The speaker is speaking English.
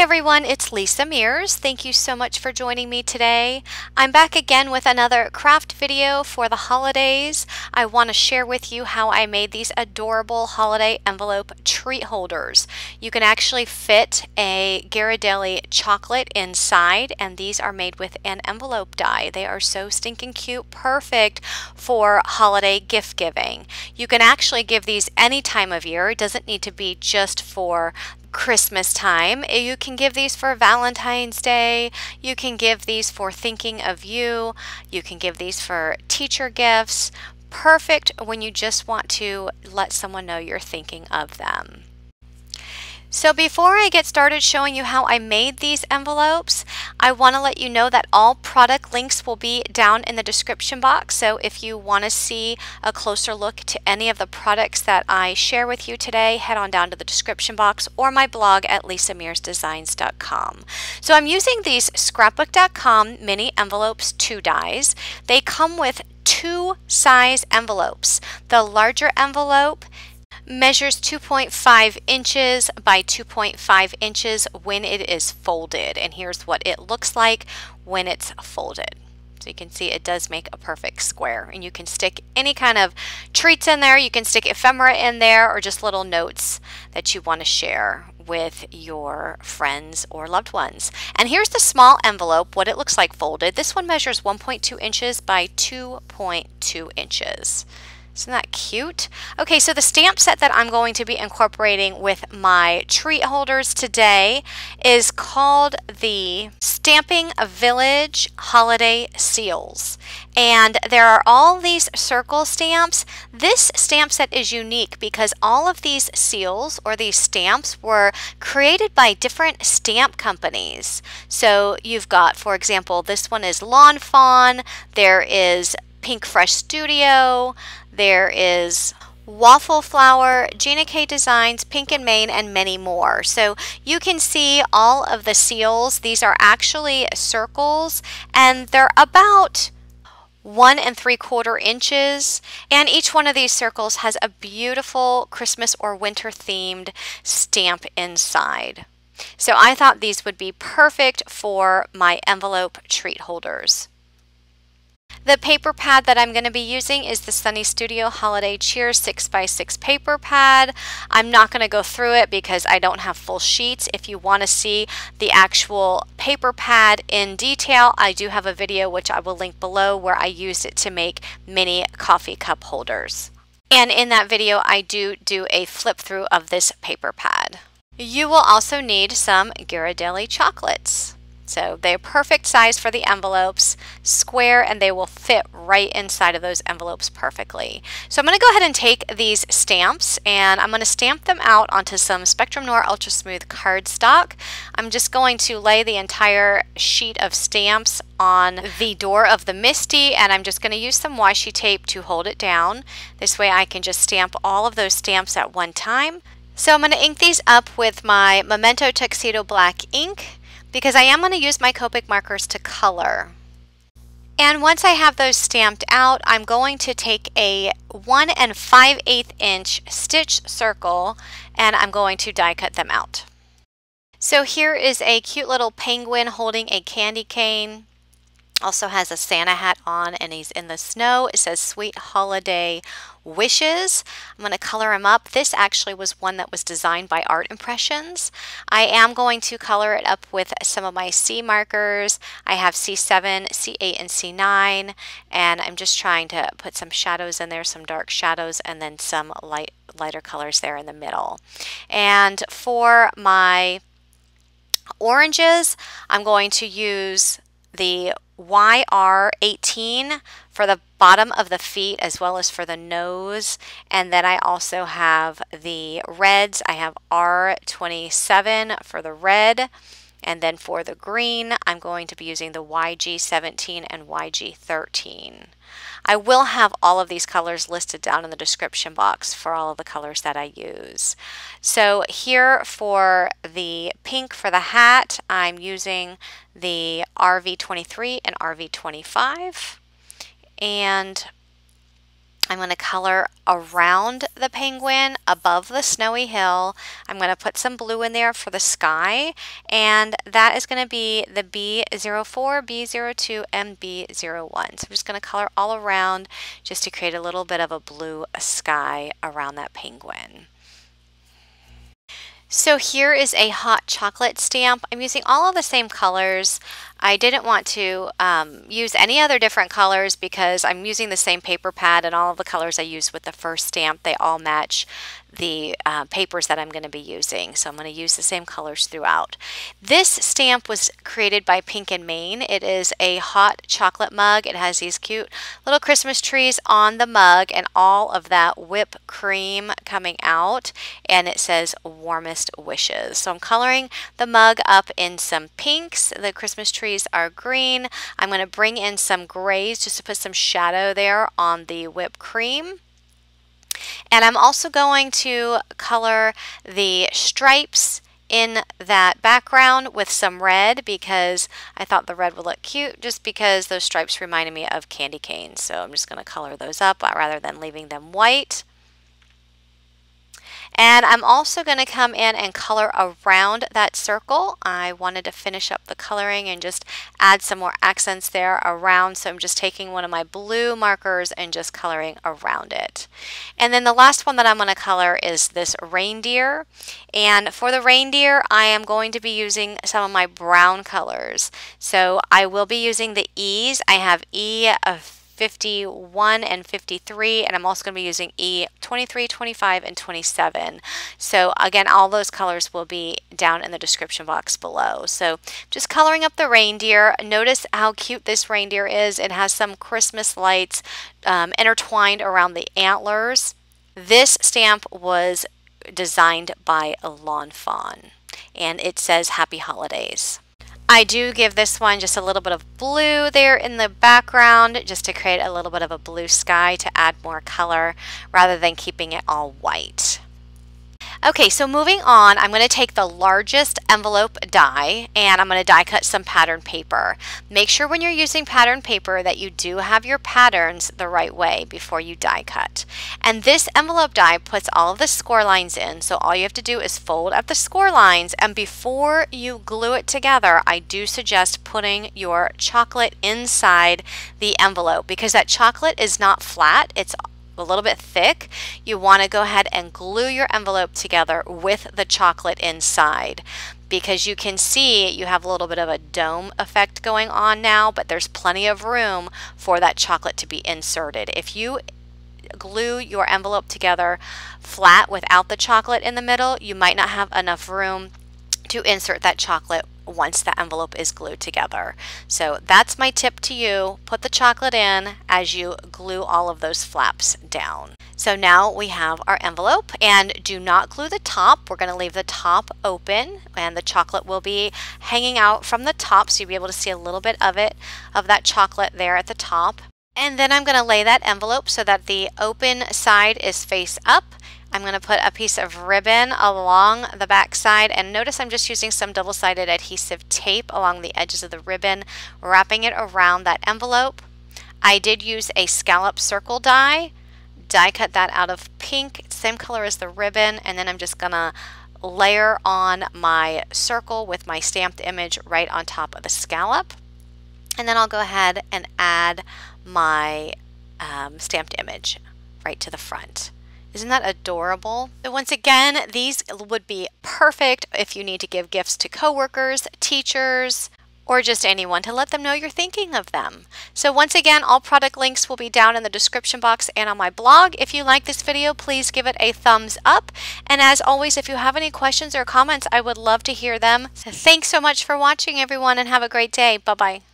Everyone, it's Lisa Mears. Thank you so much for joining me today. I'm back again with another craft video for the holidays. I want to share with you how I made these adorable holiday envelope treat holders. You can actually fit a Ghirardelli chocolate inside and these are made with an envelope die. They are so stinking cute, perfect for holiday gift giving. You can actually give these any time of year. It doesn't need to be just for Christmas time. Eh, you can give these for Valentine's Day. You can give these for thinking of you. You can give these for teacher gifts. Perfect when you just want to let someone know you're thinking of them. So before I get started showing you how I made these envelopes, I want to let you know that all product links will be down in the description box. So if you want to see a closer look to any of the products that I share with you today, head on down to the description box or my blog at lisamearsdesigns.com. So I'm using these scrapbook.com mini envelopes 2 dies. They come with two size envelopes. The larger envelope measures 2.5 inches by 2.5 inches when it is folded. And here's what it looks like when it's folded. So you can see it does make a perfect square. And you can stick any kind of treats in there. You can stick ephemera in there or just little notes that you want to share with your friends or loved ones. And here's the small envelope, what it looks like folded. This one measures 1.2 inches by 2.2 inches. Isn't that cute? Okay, so the stamp set that I'm going to be incorporating with my treat holders today is called the Stamping Village Holiday Seals. And there are all these circle stamps. This stamp set is unique because all of these seals or these stamps were created by different stamp companies. So you've got, for example, this one is Lawn Fawn, there is Pink Fresh Studio, there is Waffle Flower, Gina K Designs, Pink and Main, and many more. So you can see all of the seals. These are actually circles and they're about one and three quarter inches and each one of these circles has a beautiful Christmas or winter themed stamp inside. So I thought these would be perfect for my envelope treat holders. The paper pad that I'm going to be using is the Sunny Studio Holiday Cheer 6x6 paper pad. I'm not going to go through it because I don't have full sheets. If you want to see the actual paper pad in detail, I do have a video which I will link below where I used it to make mini coffee cup holders. And in that video, I do do a flip through of this paper pad. You will also need some Ghirardelli chocolates. So they're perfect size for the envelopes, square, and they will fit right inside of those envelopes perfectly. So I'm going to go ahead and take these stamps and I'm going to stamp them out onto some Spectrum Noir Ultra Smooth cardstock. I'm just going to lay the entire sheet of stamps on the door of the MISTI and I'm just going to use some washi tape to hold it down. This way I can just stamp all of those stamps at one time. So I'm going to ink these up with my Memento Tuxedo Black ink because I am going to use my Copic markers to color. And once I have those stamped out, I'm going to take a 1 and 5 8 inch stitch circle and I'm going to die cut them out. So here is a cute little penguin holding a candy cane also has a Santa hat on and he's in the snow. It says Sweet Holiday Wishes. I'm going to color him up. This actually was one that was designed by Art Impressions. I am going to color it up with some of my C markers. I have C7, C8, and C9 and I'm just trying to put some shadows in there, some dark shadows and then some light lighter colors there in the middle. And for my oranges, I'm going to use the YR18 for the bottom of the feet as well as for the nose. And then I also have the reds. I have R27 for the red. And then for the green, I'm going to be using the YG17 and YG13. I will have all of these colors listed down in the description box for all of the colors that I use. So here for the pink for the hat, I'm using the RV23 and RV25. And I'm going to color around the penguin above the snowy hill. I'm going to put some blue in there for the sky and that is going to be the B04, B02, and B01. So I'm just going to color all around just to create a little bit of a blue sky around that penguin. So here is a hot chocolate stamp. I'm using all of the same colors. I didn't want to um, use any other different colors because I'm using the same paper pad and all of the colors I used with the first stamp, they all match the uh, papers that I'm going to be using. So I'm going to use the same colors throughout. This stamp was created by Pink and Main. It is a hot chocolate mug. It has these cute little Christmas trees on the mug and all of that whipped cream coming out. And it says warmest wishes. So I'm coloring the mug up in some pinks. The Christmas trees are green. I'm going to bring in some grays just to put some shadow there on the whipped cream. And I'm also going to color the stripes in that background with some red because I thought the red would look cute just because those stripes reminded me of candy canes. So I'm just going to color those up rather than leaving them white. And I'm also going to come in and color around that circle. I wanted to finish up the coloring and just add some more accents there around. So I'm just taking one of my blue markers and just coloring around it. And then the last one that I'm going to color is this reindeer. And for the reindeer, I am going to be using some of my brown colors. So I will be using the E's. I have E of 51 and 53 and I'm also going to be using E 23, 25 and 27. So again all those colors will be down in the description box below. So just coloring up the reindeer. Notice how cute this reindeer is. It has some Christmas lights um, intertwined around the antlers. This stamp was designed by Lawn Fawn and it says happy holidays. I do give this one just a little bit of blue there in the background just to create a little bit of a blue sky to add more color rather than keeping it all white. Okay, so moving on, I'm going to take the largest envelope die and I'm going to die cut some pattern paper. Make sure when you're using pattern paper that you do have your patterns the right way before you die cut. And this envelope die puts all of the score lines in, so all you have to do is fold up the score lines and before you glue it together, I do suggest putting your chocolate inside the envelope because that chocolate is not flat, it's a little bit thick, you want to go ahead and glue your envelope together with the chocolate inside because you can see you have a little bit of a dome effect going on now, but there's plenty of room for that chocolate to be inserted. If you glue your envelope together flat without the chocolate in the middle, you might not have enough room to insert that chocolate once the envelope is glued together. So that's my tip to you. Put the chocolate in as you glue all of those flaps down. So now we have our envelope and do not glue the top. We're going to leave the top open and the chocolate will be hanging out from the top so you'll be able to see a little bit of it, of that chocolate there at the top. And then I'm going to lay that envelope so that the open side is face up I'm going to put a piece of ribbon along the back side and notice I'm just using some double-sided adhesive tape along the edges of the ribbon, wrapping it around that envelope. I did use a scallop circle die, die cut that out of pink, same color as the ribbon, and then I'm just going to layer on my circle with my stamped image right on top of the scallop. And then I'll go ahead and add my um, stamped image right to the front. Isn't that adorable? So once again, these would be perfect if you need to give gifts to coworkers, teachers, or just anyone to let them know you're thinking of them. So once again, all product links will be down in the description box and on my blog. If you like this video, please give it a thumbs up. And as always, if you have any questions or comments, I would love to hear them. So thanks so much for watching, everyone, and have a great day. Bye-bye.